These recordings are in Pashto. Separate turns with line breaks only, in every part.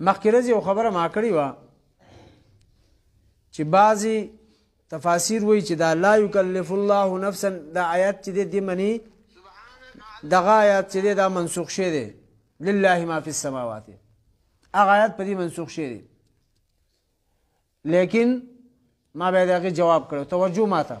مخکې رځ یو خبره ما کړی و چې بعضی تفاسیر وی چې دا لا یکلف الله نفسا دا آیات چې دې منی دغه آیات چې دا منسوخ شه دي لله ما فی السماوات هغه آیات په دې منسوخ شه دي لیکن ما به دغه جواب کړو توجه ماته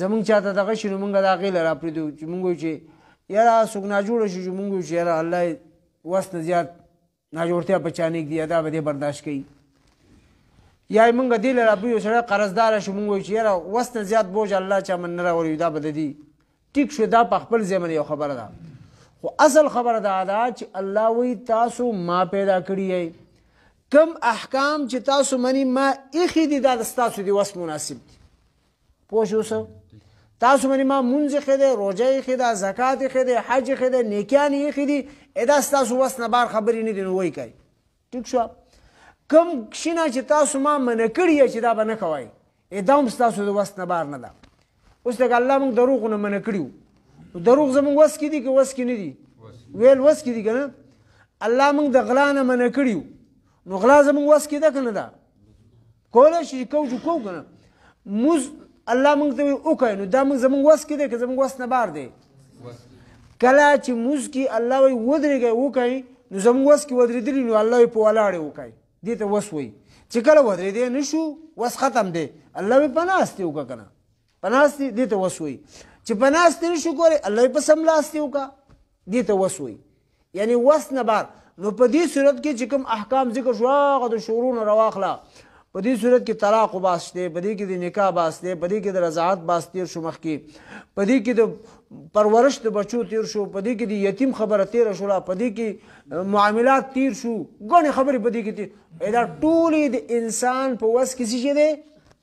زمونږ چاته دغه شنو مونږ دا غیله را پریدو چې مونږ وی چې یاره څوک نا جوړ شو چې مونږ وی چې یاره الله وس نه زیات نا جوړتیا بچانیک دی دا به برداشت کړي یا مونږ دې لرا په یو سره قرضدار شو مونږ وی چې یاره وس نه زیات بوج الله چا من نه راوړي دا بد دی ټیک شو دا په خپل ځمن یو خبره ده خو اصل خبره دا ده چې الله وی تاسو ما پیدا کړی یې کم احکام چې تاسو منی ما اخی دي دا تاسو دی وس مناسب دي پوه شو سم تاسو باندې ما مونږ خې ده روزه یې خې ده زکات یې خې ده حج یې خې ده نیکیان یې خې دي ادا تاسو وس نه بار خبرې نه دي نو وای کوي ټیک شو کم شینه چې تاسو ما منه کړی چې دا به نه کوي ادا هم تاسو د وس نه بار نه ده اوس د الله موږ دروغ نه منه کړیو دروغ زموږ وس کې دي کې وس کې نه دي ویل وس کې دي کنه الله موږ د غلا نه منه کړیو نو غلا زموږ وس کې ده کنه ده کولای شي کو جو کو کنه موز الله موږ ته وکړي نو دا موږ زموږ وس کې دی که زموږ وس نه بار دی کله چې موز کې الله وي ودرېږي وکړي نو زموږ وس کې ودرېدلی نو الله یې په ولاړې وکړي دې ته وس وایي چې کله ودرېدی نه شو وس ختم دی الله یې په ناستې وکړه که نه په ناستې دې ته وس وایي چې په ناستې نه شو کولی الله یې په سملاستې وکړه دې ته وس وي یعنی وس نه بار نو په دې صورت کې چې کوم احکام ذکر شو هغه د شروع نه راواخله په دې صورت کې طلاق باس دی په دې کې د نکاح باس دی په دې کې د رضاعت باس تیر شو مخ کې په دې کې د پرورش د بچو تیر شو په دې کې د یتیم خبره تیر شو لا په دې کې معاملات تیر شو ګڼې خبرې په دې کې تیر دا ټولې د انسان په وس کې څه دي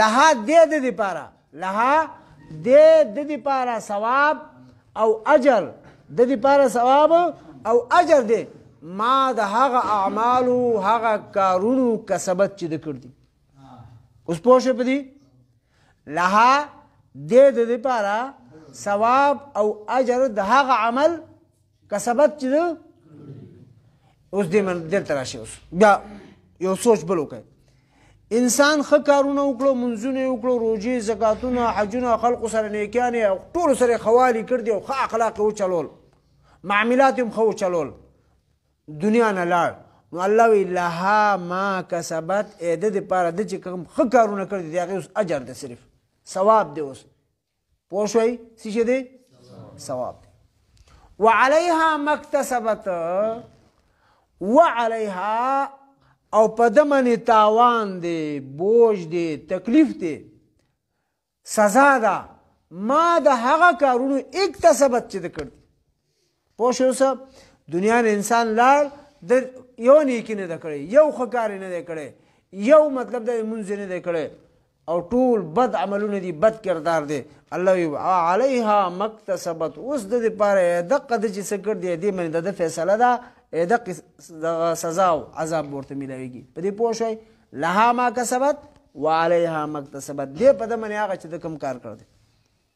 لها دې د دې پاره لها دې د دې پاره ثواب او اجر د دې پاره ثواب او اجر دې ما د هغه اعمالو هغه کارونو کسبت چې د کړ دي اوس پوه شو په دې لها دې د دې پاره ثواب او اجر د هغه عمل کسبت چې ده اوس دې من دلته راشي اوس بیا یو سوچ بل وکړي انسان ښه کارونه وکړو منځونه یې وکړو روژې زکاتونه حجونه خلقو سره نیکیانې او ټولو سره یې خوالي کړ دي او ښه اخلاق یې وچلول معاملات یې هم ښه وچلول دنیا نه لاړ نو الله وی لها ما کسبت اې د دې پاره د چې کوم ښه کارونه کړي دي هغه اوس اجر ده صرف ثواب دی اوس پوه شوئ څه چې دی ثواب دی وعليها مکتسبت وعليها او په دمنې تاوان دی بوج دی تکلیف دی سزا ده ما د هغه کارونو اکتسبت چې د کړ پوه شو څه دنیا نه انسان لاړ د یو نیکی نه د کړی یو خکار نه د کړی یو مطلب د منځ نه د کړی او ټول بد عملونه دي بد کردار دي الله یو علیها مکتسبت اوس د لپاره دقه د چې سکر دی دې من د فیصله ده دقه سزا او عذاب ورته ملایږي په دې پوه شئ لها ما کسبت وعليها مکتسبت دې په د من هغه چې د کم کار کړ دي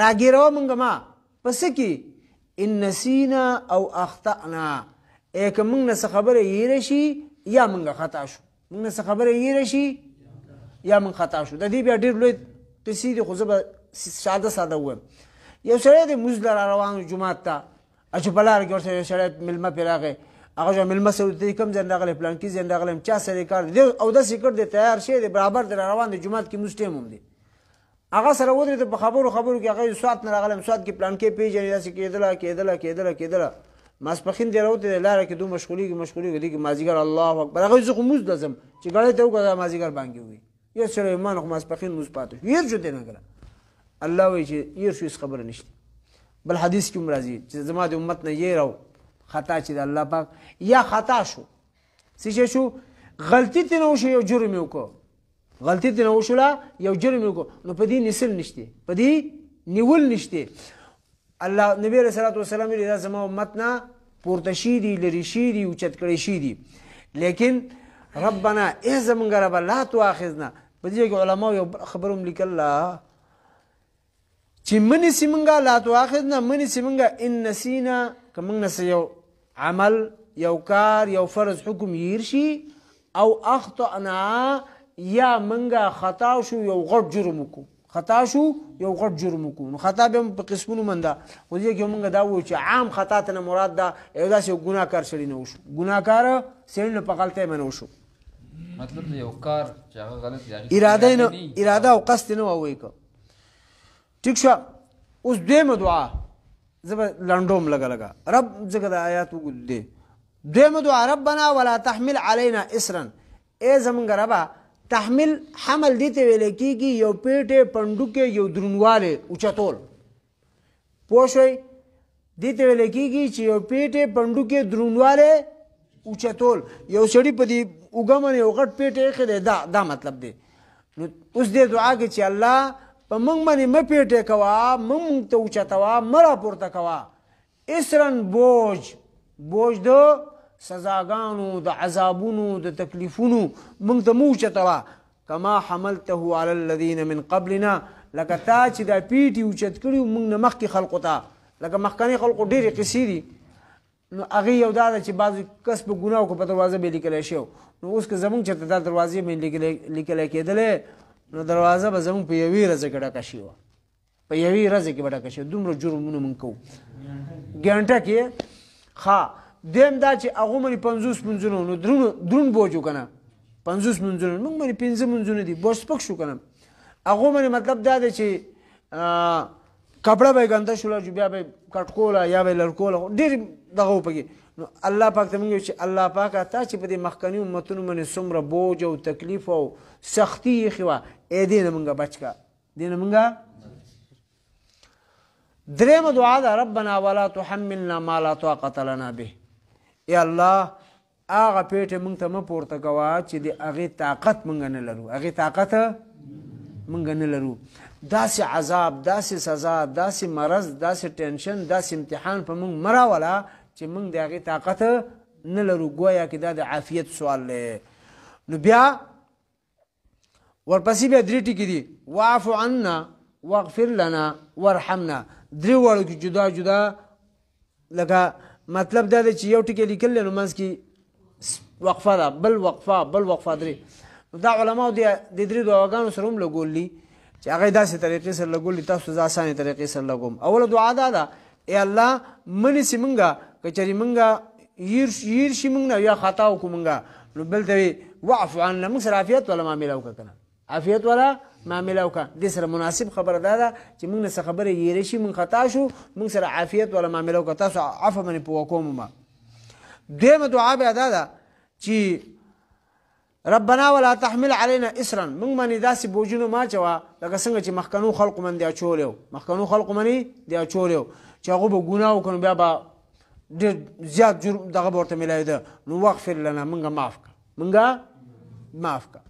راګیروه مونږ ما په څه کی ان نسینا او اخطانا اې که مونږ نه خبره یې رشي یا مونږ خطا شو مونږ نه خبره یې رشي یا مونږ خطا شو د دې بیا ډیر لوی قصې دي خو زه به ساده ساده وایم یو سړی د موز لر روانو جماعت ته چې په لار کې ورته یو سړی ملمه پرې راغی هغه جو ملمه سره ته کوم ځای راغلی پلان کې ځای راغلی چا سره کار دی او داسې کړ دی تیار شي دی برابر دی روان دی جماعت کې موز ټیم هم دی هغه سره ودرېد په خبرو خبرو کې هغه سوات نه راغلم سوات کې پلانکې پیژنې داسې کېدله کېدله کېدله کېدله ماسپخین دی راوتې دی لاره کې دوه مشغولېږي مشغولېږي دي کې مازیګر الله اکبر هغه زه خو موز ته ځم چې ګړی ته وکړه مازیګر باندې وي یو سره ایمان خو ماسپخین موز پاتې شو هېر شو دی نه کړه الله وایي چې هېر شو هېڅ خبره نشته بل حدیث کې هم راځي چې زما د امت نه یې راو خطا چې د الله پاک یا خطا شو څه شو غلطي تنه وشو یو جرم وکړو غلطی ترنه وشوله یو جرم وکړو نو په دې نسل نشته په دې نیول نشته الله نبی علیہ الصلوۃ والسلام دا زما امت نه پورته شي دي لری شي دي او چت کړي شي دي لیکن ربنا ای زمونږ رب لا تواخذنا په دې کې علما یو خبروم لیکل چی مه نیسی مونږه لا تواخذنا مه نیسی مونږه ان نسینا که مونږ نه څه یو عمل یو کار یو فرض حکم ییر شي او اخطأنا یا مونږه خطا شو یو غټ جرم وکړو خطا شو یو غټ جرم وکړو نو خطا به په قسمونو منده خو دې کې مونږ دا وایو چې عام خطا ته مراد دا یو داسې ګناکار سړی نه وشو ګناکار سړی نه په غلطه باندې وشو
مطلب یو کار چې هغه غلط
دی اراده نه اراده او قصد نه وایي ټیک شو اوس دویمه دعا زه به لنډوم لګه لګه رب ځکه د آیات وګد دی دویمه دعا ربنا ولا تحمل علينا اسرا ای زمونږ ربا تحمل حمل دي ته ویل کیږي یو پیټه پندوکه یو درنواله اوچتول پوه شئ دې ته ویل کېږي چې یو پیټې پنډو کې درونواله اوچتول یو سړی په دې وګمنې یو غټ پیټې ایښی دی دا دا مطلب دی نو اوس دې دعا کې چې الله په موږ باندې مه پیټې کوه موږ ته اوچتوه مه راپورته کوه اسرن بوج بوج د سزاګانو د عذابونو د تکلیفونو موږ ته مو چتوا کما حملته علی الذین من قبلنا لکه تا چې دا پیټي او چت کړي موږ نه مخکې خلقو ته لکه مخکنی خلقو ډېرې قصې دي نو هغه یو دا چې بعض کس په ګناو کو په دروازه به لیکل شي نو اوس که زمونږ چرته دا دروازه به لیکل لیکل کېدلې نو دروازه به زمونږ په یوې ورځ کې ډکه شي په یوې ورځې کې به ډکه شي دومره جرمونه مونږ کوو ګنټه کې ښه دیم دا چې هغه منې پنځوس منځونه نو درون درون بوجو کنه پنځوس منځونه مونږ منې پنځه منځونه دي بوس پک شو کنه هغه منې مطلب دا دی چې کپڑا به ګنده شول جو بیا به کټکولا یا به لړکولا ډیر دغه پکې نو الله پاک ته موږ چې الله پاک تا چې په دې مخکنی امتونو باندې څومره بوج او تکلیف او سختی خو اې دې موږ بچکا دین موږ دریم دعا ده ربنا ولا تحملنا ما لا طاقت لنا به یا الله هغه پیټه مونږ ته م پورته کوا چې د هغه طاقت مونږ نه لرو هغه طاقت مونږ نه لرو داسې عذاب داسې سزا داسې مرض داسې ټینشن داسې امتحان په مونږ مرا ولا چې مونږ د هغه طاقت نه لرو گویا کې دا د عافیت سوال دی نو بیا ورپسې بیا درې ټکي دي واعف عنا واغفر لنا وارحمنا درې واړو کې جدا جدا لکه مطلب دا دی چې یو ټکی لیکل نو منځ کې وقفه ده بل وقفه بل وقفه درې دا علماو د درې دعاګانو سره هم لګولي چې هغه داسې طریقې سره لګولي تاسو ځا اسانه طریقې سره لګوم اوله دعا دا ده اې الله مه نیسې مونږ که چېرې مونږ ییر شي مونږ نه یا خطا وکړو مونږ نو بل ته واعف عنا مونږ سره عافیت ولا معامله وکړه کنه عافیت ولا معامله وکړه د سره مناسب خبره ده دا چې موږ نه خبره یې رشي موږ خطا شو موږ سره عافیت ولا معامله وکړه تاسو عفو منې په وکوم ما دیمه دعا به ادا ده چې ربنا ولا تحمل علينا اسرا موږ باندې داسې بوجونه ما چوا لکه څنګه چې مخکنو خلق من دی اچولیو مخکنو خلق من دی اچولیو چې هغه به ګناه وکړو بیا به ډېر زیات جرم دغه ورته ملایي ده نو واغفر لنا موږ معاف کا موږ معاف کا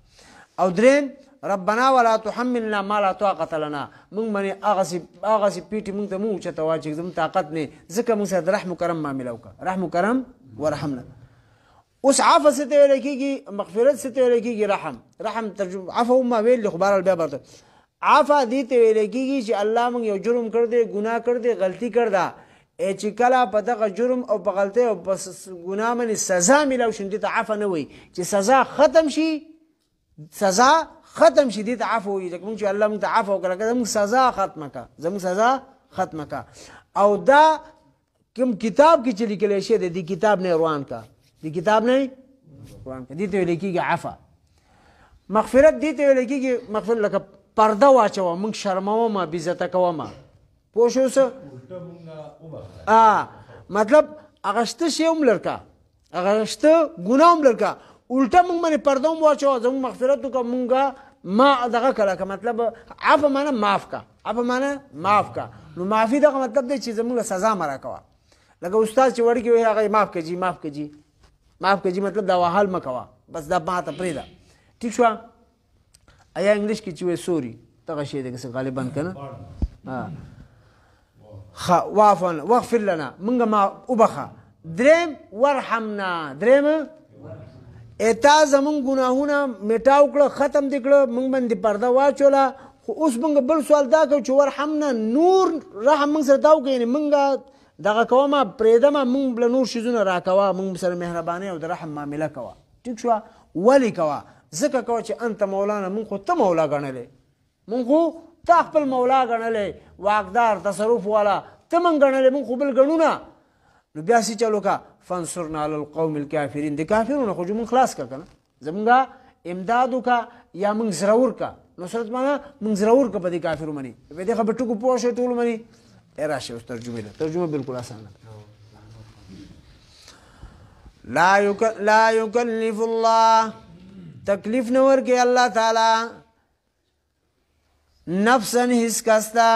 او درین ربنا ولا تحملنا ما لا طاقت لنا موږ باندې هغه سي هغه سي پیټي موږ ته مو چته واجب زم طاقت نه ځکه موږ سره رحم کرم معاملې وکړه رحم کرم ورحمنا اوس عفو څه ته ویل کیږي مغفرت څه ته ویل کیږي رحم رحم ترجمه عفو ما ویل خو بهرال بیا برته عفا دې ته ویل کیږي چې الله مونږ یو جرم کړ دې ګناه کړ دې غلطي کړ دا چې کله په دغه جرم او په غلطي او په ګناه باندې سزا ملو شوندې ته عفا نه وي چې سزا ختم شي سزا ختم شي دې ته عفو وي ځکه موږ چې الله موږ ته عفو وکړه که زموږ سزا ختمه کا زموږ سزا ختمه کا او دا کوم کتاب کې چې لیکل شوی دی د کتاب نه روان کا د کتاب نه روان کا دې ته ویل کېږي عفا مغفرت دې ته ویل کېږي مغفرت لکه پرده واچوه موږ شرموه ما بېزته کوه ما پوه شو څه مطلب هغه شته شی هم لرکه هغه شته ګناه هم لرکه الټه موږ باندې پرده هم واچوه زموږ مغفرت وکړه موږ ما دغه کړه که مطلب عفو معنا معاف کا عفو معنا معاف کا نو معافي دغه مطلب دی چې زموږ سزا مرا کوه لکه استاد چې وړي کوي هغه معاف کړي معاف کړي معاف کړي مطلب دا وحال مکوا بس دا ما ته پرې ده ٹھیک شو ایا انګلیش کې چې وې سوري دغه شی دغه غالبا کنه خ وافن واغفر لنا منګه ما وبخه دریم ورحمنا دریم اتا زمون ګناهونه میټاو کړه ختم دکړه مونږ باندې پرده واچولا خو اوس مونږ بل سوال دا کو چې ورحمنا نور رحم مونږ سره داو کینې مونږ دغه کومه پرېدمه مونږ بل نور شیزونه راکوا مونږ سره مهرباني او د رحم معاملې کوا ټیک شو ولی کوا زکه کوا چې انت مولانا مونږ خو ته مولا غنلې مونږ خو تا خپل مولا غنلې واقدار تصرف والا ته مونږ غنلې مونږ خو بل غنونه نو بیا سي چلو کا فنصرنا على القوم الكافرين د کافرونو خو مونږ خلاص کا کنه زمونږه امداد وکا یا مونږ زرور کا نصرت معنا مونږ زرور کا په دې کافرو منی په دې خبر ټکو پوه شو ټول منی راشه ترجمه ترجمه بالکل اسانه لا يك... لا يكلف الله تکلیف نه ورکي الله تعالی نفسا هیڅ کستا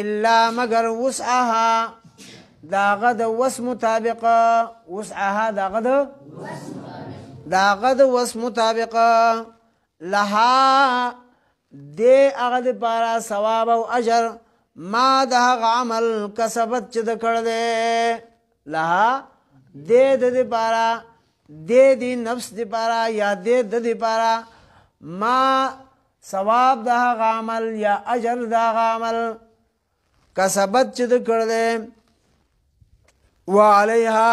الا مگر وسعها داغه د وس مطابق وسعها داغه د داغه د وس مطابق لها دې هغه د پاره ثواب او اجر ما د هغه عمل کسبت چې د کړ دې لها دې د دې پاره دې دې نفس دې پاره یا دې د دې پاره ما ثواب د هغه عمل یا اجر د هغه عمل کسبت چې د کړ دې وعليها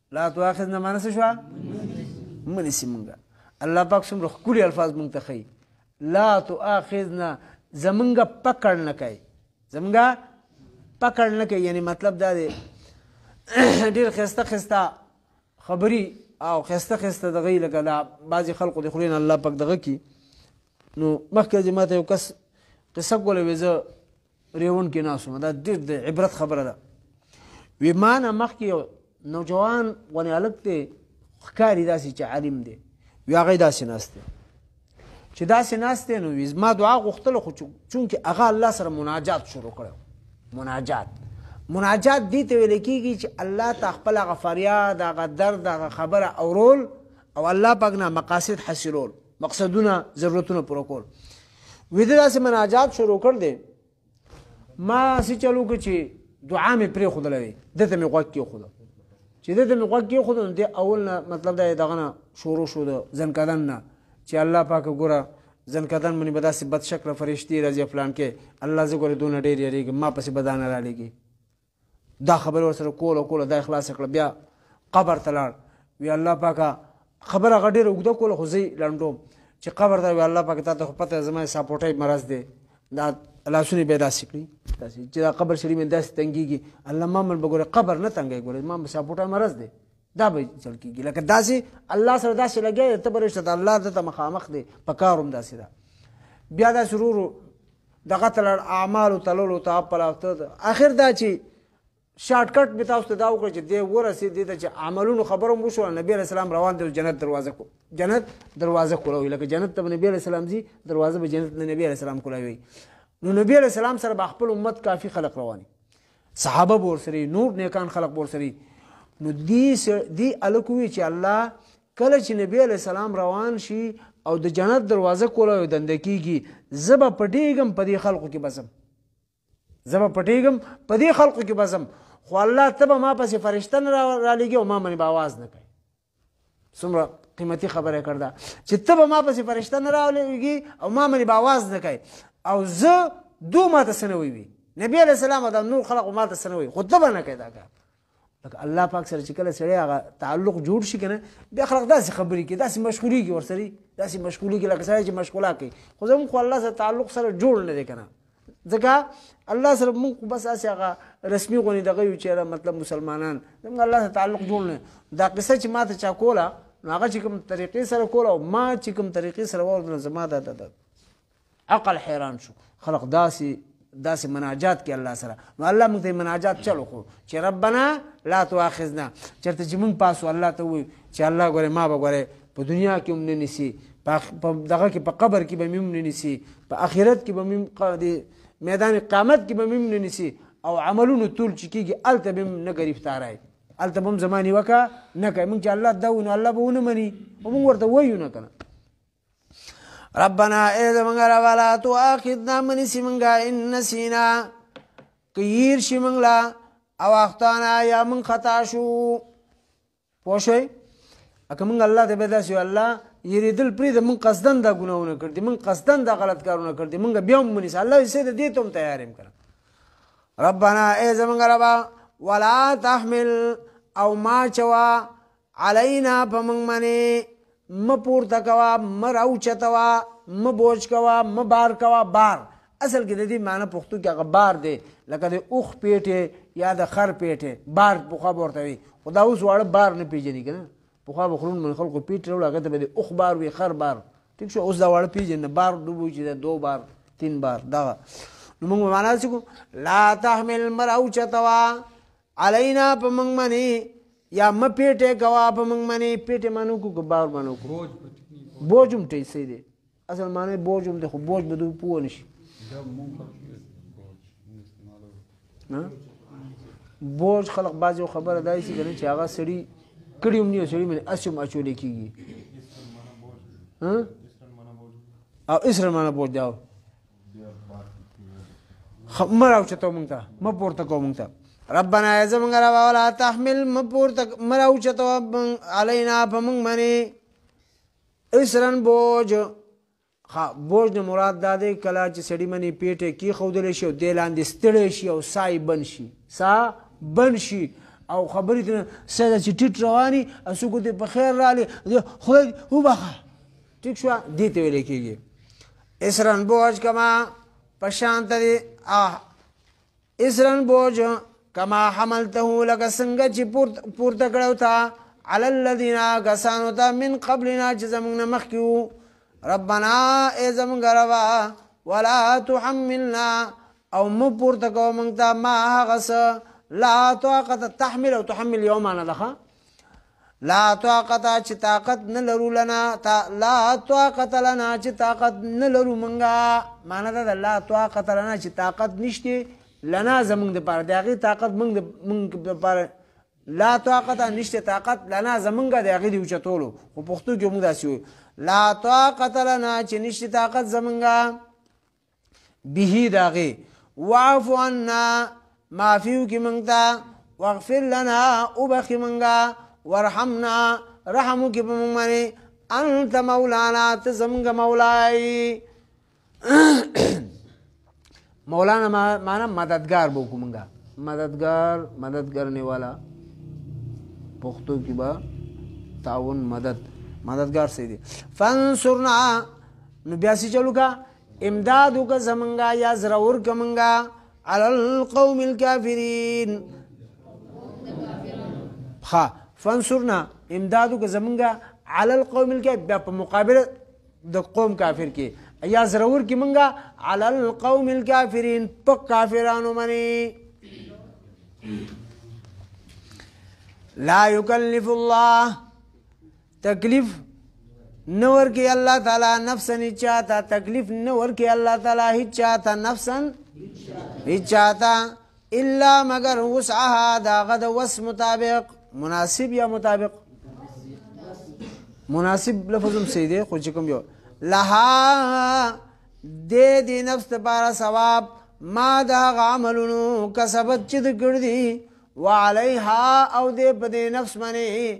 لا تواخذنا معنا څه شو منی سی مونږه الله پاک څومره ښکلي الفاظ مونږ ته ښیي لا تواخذنا زمونږه پکړ نه کوي زمونږه پکړ نه کوي یعنی مطلب دا دی ډیر خسته خسته خبري او خسته خسته دغه لکه لا بعضی خلکو د خلین الله پاک دغه کی نو مخکې جماعت یو کس قصه کوله وې زه ریون کې ناسو دا ډېر د عبرت خبره ده وی ما نه مخکې یو نوجوان غونې هلک دی ښکاري داسې چې عالم دی وی هغه داسې ناست دی چې داسې ناست دی نو وی زما دعا غوښتله خو چونکې هغه الله سره مناجات شروع کړو مناجات مناجات دې ته ویل کېږي چې الله ته خپل هغه فریاد هغه درد هغه خبره اورول او الله پاک نه مقاصد حاصلول مقصدونه ضرورتونه پوره کول وې دا سه مناجات شروع کړ دې ما سې چلو کې چې دعا مې پرې خود لوي دته مې غوږ کې خود چې دته مې غوږ کې خود نو دې اول نه مطلب دا دغه نه شروع شو د ځنکدن نه چې الله پاک ګوره ځنکدن منی بدا سه بد شکل فرشتي راځي فلان کې الله زه ګوره دون ډېر یریږي ما پسې بدانه را لګي دا خبره ورسره کوله کوله دا اخلاص کړ بیا قبر ته لاړ وی الله پاکه خبره غډیره وګده کوله خو زی لنډو چې قبر ته وی الله پاکه تاسو خو پته زما سپورټي مرز دی دا لاسونه به داسې کړی تاسو چې دا قبر شریف داسې تنګيږي الله ما من بګوره قبر نه تنګي ګوره ما سپورټي مرز دی دا به چل کېږي لکه داسې الله سره داسې لګیا دی ته به رشته د الله ده ته مخامخ دی په کار هم داسې ده بیا داسې ورورو دغه ته لاړ اعمالو ته لولو ته په لاسته اخر دا چې شارټ کټ به تاسو ته دا وکړي چې دی ورسې دی ته چې عملونو خبرو مو شو نبی رسول الله روان دی جنت دروازه کو جنت دروازه کولاوي لکه جنت ته نبی رسول الله زی دروازه به جنت نبی رسول الله کولاوي نو نبی رسول الله سره خپل امت کافي خلق رواني صحابه به ورسره وي نور نیکان خلق به ورسره وي نو دي دي الکو وي چې الله کله چې نبی علی السلام روان شي او د جنت دروازه کوله او دنده کیږي زبه پټیګم په دې خلقو کې بسم زبه پټیګم په دې خلقو کې بسم خو الله تبه ما پسې فرشتن را, را لګي او ما منې باواز نه کوي څومره قیمتي خبره کړ دا چې ته به ما پسې فرشته نه راولېږي او ما باندې به اواز نه کوي او زه دو ما ته څه نه وي نبی علیه السلام او د نور خلقو ما ته څه نه وي خو ته به نه کوې دا کار لکه الله پاک سره چې کله سړی هغه تعلق جوړ شي که نه بیا خلک داسې خبرې کوي داسې مشغولېږي ورسره داسې مشغولېږي لکه سړی چې مشغولا کوي خو زموږ خو الله سره تعلق سره جوړ نه دی که نه ځکه الله سره موږ بس اسې هغه رسمي غونې دغه یو چې مطلب مسلمانان موږ الله سره تعلق جوړ نه دا قصه چې ما ته چا کوله نو هغه چې کوم طریقې سره کوله او ما چې کوم طریقې سره ورته زما د د عقل حیران شو خلق داسې داسې مناجات کې الله سره نو الله موږ ته مناجات چلو خو چې ربنا لا تواخذنا چرته چې موږ پاسو الله ته وي چې الله ګوره ما به ګوره په دنیا کې هم نه نیسي په دغه کې په قبر کې به مم نه نیسي په آخرت کې به مم د میدان قیامت کې به مم نه نیسي او عملونو تول چې کېږي هلته به نه ګرفتارای هلته به هم زما نیوکه نه کوي مونږ چې الله دا ونو الله به ونه مني او مونږ ورته وایو نه کنه ربنا اے زمونږ ربا لا تو آخذنا منی سی مونږه ان نسینا کیر شي مونږ لا او اختانا یا مونږ خطا شو پوه شوئ اکه مونږ الله ته به داسې یو الله یریدل پرې د مونږ قصدن دا ګناونه کړ دي مونږ قصدن دا غلط کارونه کړ دي مونږ بیا هم منیس الله یې سید دې ته تیار يم کړ ربنا ای زمونږ ربا ولا تحمل او ما چوا علینا پمنګ منی مه پورته کوه، مه راوچته وه، مه بوج کوه، مه بار کوه، بار، اصل کې ددې معنی پښتو کې هغه بار دی لکه د اوښ پېټی یا د خر پېټی، بار پخوا به ورته وي خو دا اوس واړه بار نه پېژني که نه، پخوا به خرون باندې خلکو پېټی راوړ هغه ته به د اوښ بار وي، خر بار، ټیک شو، اوس دا واړه پېژني نه، بار دوه وایي چې دا دوه بار، تین بار، دغه نو موږ به معنی داسې کوو، لا تحمل مه راوچته وه، علینا په موږ باندې یا مه پیټه کوا په موږ باندې پیټه مانو کو که باور باندې کو بوج هم ټی سي دی اصل معنی بوج هم دی خو بوج به دوی پوه نشي بوج خلق بعضې خبره دای شي کنه چې هغه سړي کړي هم نه سړي باندې اسم اچول کیږي او اسر معنا بوج دا مه راوچتو مونږ ته مه پورته کو مونږ ته ربنا یا زمونږ ربا ولا تحمل مه پورته مه راوچتو علینا په مونږ باندې اسرن بوج ها بوج نه مراد دا دی کله چې سړی منی پیټه کې خودل شي او د لاندې ستړی شي او سای بن شي سا بن شي او خبرې ته سره چې ټیټ رواني اسو کو دې په خیر رااله خدای وبخه ټیک شو دې ته ویل کېږي اسرن بوج کما پشان ته دې اسرن بوج کما حملته لك څنګه چې پورته کړو تا على الذين غسانو تا من قبلنا چې زمونږ نه مخکې وو ربنا ای زمونږ ربا ولا تحملنا او مه پورته کوه موږ ته ما هغه څه لا طاقت تحمل او تحمل یو معنی ده لا طاقت چې طاقت نه لرو لنا تا لا طاقت لنا چې طاقت نه لرو مونږه معنی دا ده لا طاقت لنا چې طاقت نشته لنا زمونږ د پاره د هغې طاقت مونږ د مونږ د پاره لا طاقت نشته طاقت لنا زمونږ د هغې د اوچتولو خو پښتو کې مونږ داسې وایو لا طاقت لنا چې نشته طاقت زمونږه به د هغې واعف عنا معافي وکړي موږ ته واغفر لنا وبخښي موږه وارحمنا رحم وکړي په موږ باندې انت مولانا ته زموږ مولای مولانا معنا مددگار بو کومګه مددگار مدد کرنے والا پختو کی با تعاون مدد مددگار سے دی فانصرنا نو بیا سی چلو کا امداد وک زمنګا یا زرور کمنګا علی القوم الكافرین خا فانصرنا امداد وک زمنګا علی القوم الكافرین بیا په مقابله د قوم کافر کې یا زرور کې منګا علی القوم الكافرین په کافرانو باندې لا يكلف الله تکلیف نه ورکی الله تعالی نفسا چاته تکلیف نه ورکی الله تعالی هیڅ چاته نفسا هیڅ چاته الا مگر وسعها داغه د وس مطابق مناسب یا مطابق مناسب لفظ هم صحیح دی خو چې کوم یو لها د دې نفس لپاره ثواب ما دا عملونو کسبت چې د ګړدي وعليها او دې په دې نفس باندې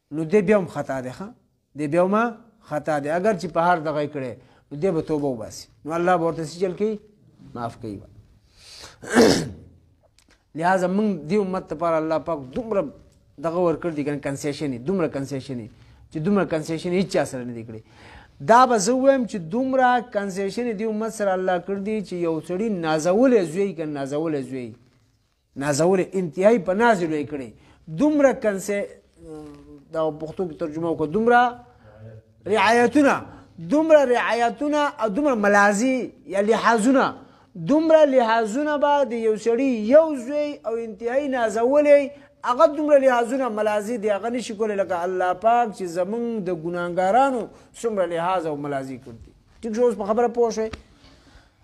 نو دی بیا هم خطا دی ښه دی بیا هم خطا دی اگر چې په هر دغه کړی نو دی به توبه وباسي نو الله به ورته څه چل کوي معاف کوي به لهذا موږ دې امت لپاره الله پاک دومره دغه ورکړ دي کنه کنسیشن دومره کنسیشن چې دومره کنسیشن هیڅ چا سره نه دی کړی دا به زه وایم چې دومره کنسیشن دې امت سره الله کړ دي چې یو سړی نازولې زوی کنه نازولې زوی نازول انتهایی په ناز لوی کړي دومره کنسه دا پښتو کې ترجمه وکړه دومره رعایتونه دومره رعایتونه او دومره ملازی یا لحاظونه دومره لحاظونه به د یو سړي یو زوی او انتهایی نازولې هغه دومره لحاظونه ملازی دی هغه نشي کولی لکه الله پاک چې زمونږ د ګناهګارانو څومره لحاظ او ملازی کړي ټیک شو اوس په خبره پوه شئ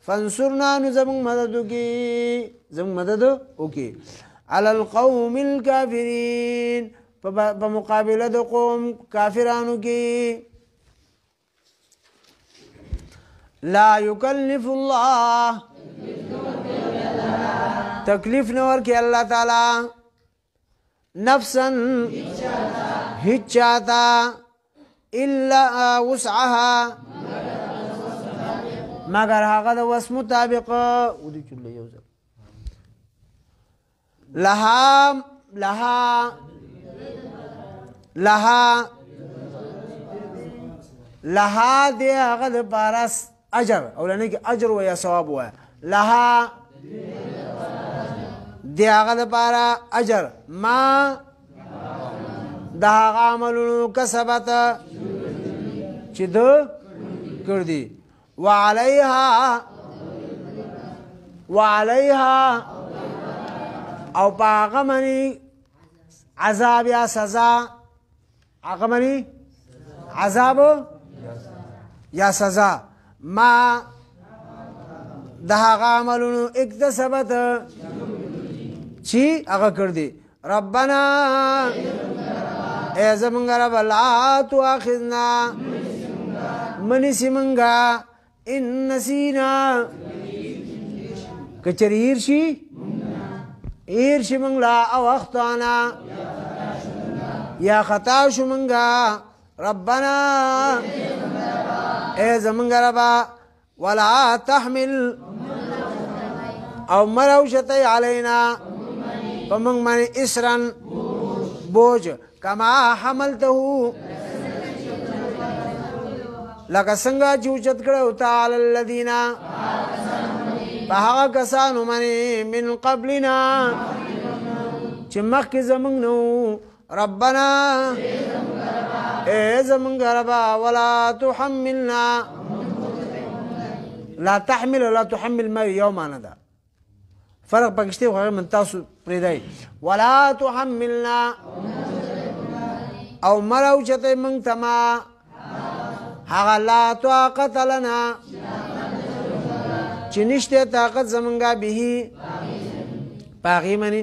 فانصرنا نو زمون مدد وکي زمون مدد وکي على القوم الكافرين په مقابله د قوم کافرانو کې لا يكلف الله تکلیف نور کې الله تعالی نفسا هچاتا الا وسعها مگر هغه د وس مطابق ودی چول یو ځل لها لها لها لها دی هغه د بارس اجر اولنې کې اجر و یا ثواب و لها دی هغه لپاره اجر ما د هغه عملونو کسبت چې د کړ دي وعليها وعليها او پاغه منی عذاب یا سزا هغه مني عذاب یا سزا ما د هغه عملونو اکتسبت چی هغه کړ دی ربنا ای زمونږ رب لا تواخذنا منی سیمنګا ان نسینا کچری ایر شي ایر شي مونږ لا او اختانا یا خطا شو مونږه ربنا اے زمونږ ربا ولا تحمل او مراو شته علینا پمنګ باندې اسرن بوج کما حملته لکه څنګه چې اوچت کړو تعالی الذین په هغه کسانو باندې من قبلنا چې مخکې زمونږ نو ربنا اے زمونږ ربا ولا تحملنا لا تحمل لا تحمل ما یوم نه ده فرق پکشته خو هغه من تاسو پریدای ولا تحملنا او مرو چته من تما هغه لا طاقت لنا چې نشته طاقت زمونږه به پاغي منی